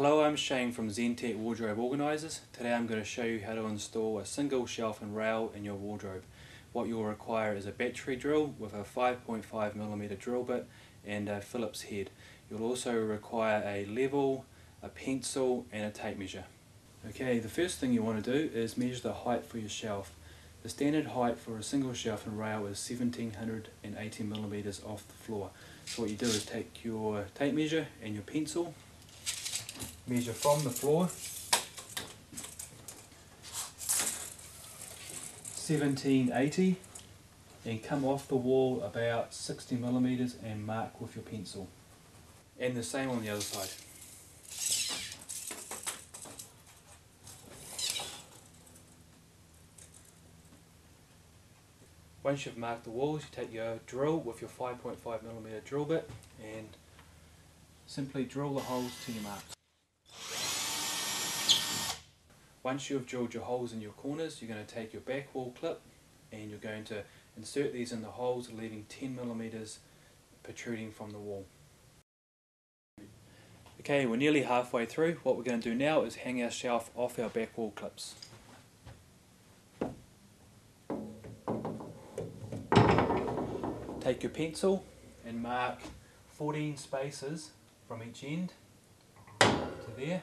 Hello, I'm Shane from Zentech Wardrobe Organisers. Today I'm going to show you how to install a single shelf and rail in your wardrobe. What you'll require is a battery drill with a 5.5mm drill bit and a Phillips head. You'll also require a level, a pencil and a tape measure. Okay, the first thing you want to do is measure the height for your shelf. The standard height for a single shelf and rail is 1780 millimeters off the floor. So what you do is take your tape measure and your pencil, measure from the floor 1780 and come off the wall about 60 millimeters and mark with your pencil. And the same on the other side. Once you've marked the walls, you take your drill with your 5.5mm drill bit and simply drill the holes to your marks. Once you've drilled your holes in your corners, you're going to take your back wall clip and you're going to insert these in the holes leaving 10mm protruding from the wall. Okay, we're nearly halfway through. What we're going to do now is hang our shelf off our back wall clips. Take your pencil and mark 14 spaces from each end to there.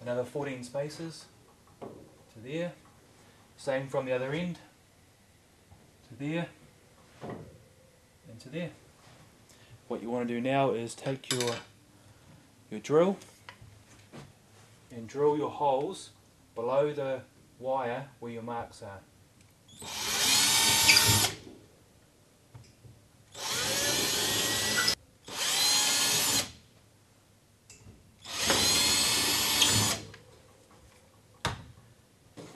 Another 14 spaces to there. Same from the other end to there and to there. What you want to do now is take your your drill and drill your holes below the wire where your marks are.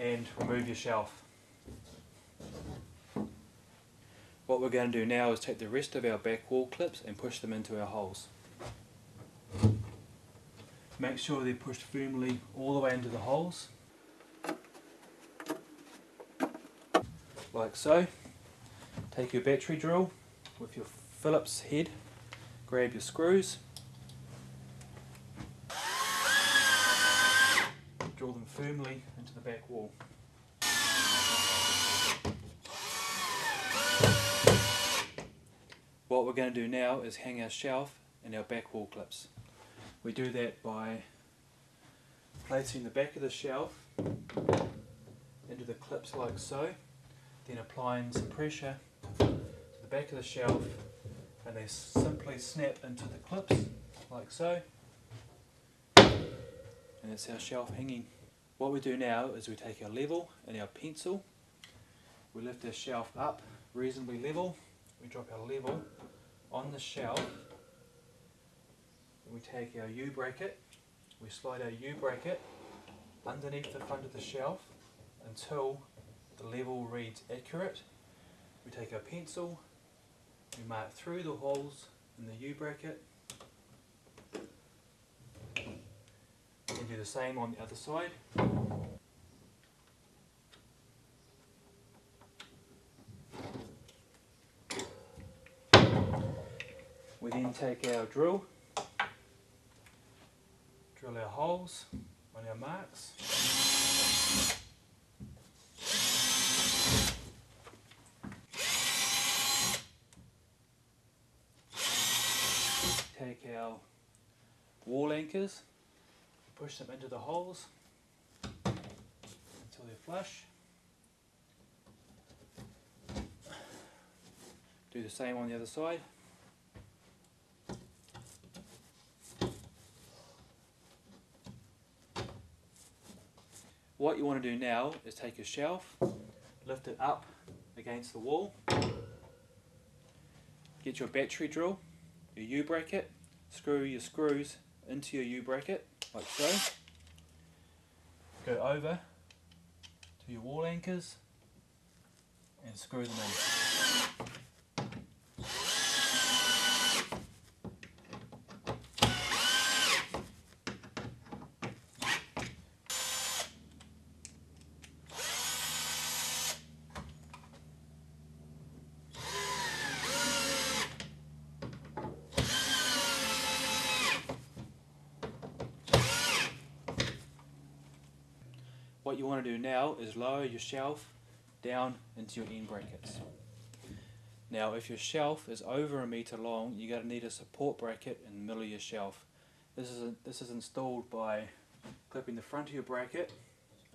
And remove your shelf. What we're going to do now is take the rest of our back wall clips and push them into our holes. Make sure they're pushed firmly all the way into the holes. Like so. Take your battery drill with your Phillips head, grab your screws, them firmly into the back wall. What we're going to do now is hang our shelf and our back wall clips. We do that by placing the back of the shelf into the clips like so, then applying some pressure to the back of the shelf and they simply snap into the clips like so and that's our shelf hanging. What we do now is we take our level and our pencil, we lift our shelf up reasonably level, we drop our level on the shelf, we take our U-bracket, we slide our U-bracket underneath the front of the shelf until the level reads accurate. We take our pencil, we mark through the holes in the U-bracket and do the same on the other side. We then take our drill, drill our holes on our marks. Take our wall anchors push them into the holes until they're flush. Do the same on the other side. What you want to do now is take your shelf, lift it up against the wall, get your battery drill, your U-bracket, screw your screws into your U-bracket like so. Go over to your wall anchors and screw them in. What you want to do now is lower your shelf down into your end brackets. Now if your shelf is over a meter long, you're going to need a support bracket in the middle of your shelf. This is, a, this is installed by clipping the front of your bracket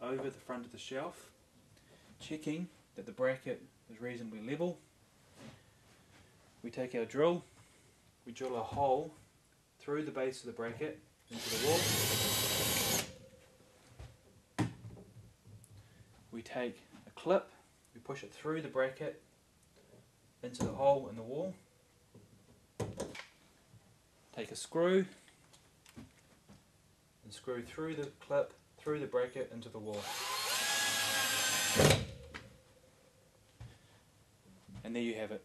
over the front of the shelf, checking that the bracket is reasonably level. We take our drill, we drill a hole through the base of the bracket into the wall. we take a clip, we push it through the bracket into the hole in the wall, take a screw and screw through the clip, through the bracket into the wall. And there you have it.